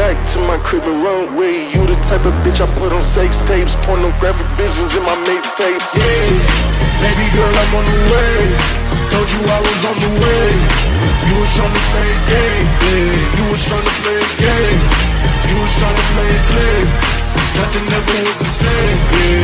back to my crib and run way. You the type of bitch I put on sex tapes, pornographic visions in my mixtapes. Yeah, baby girl, I'm on the way. Told you I was on the way. You was trying to play a game, yeah. You was trying to play a game. You was trying to play it safe. Nothing ever was the same, yeah.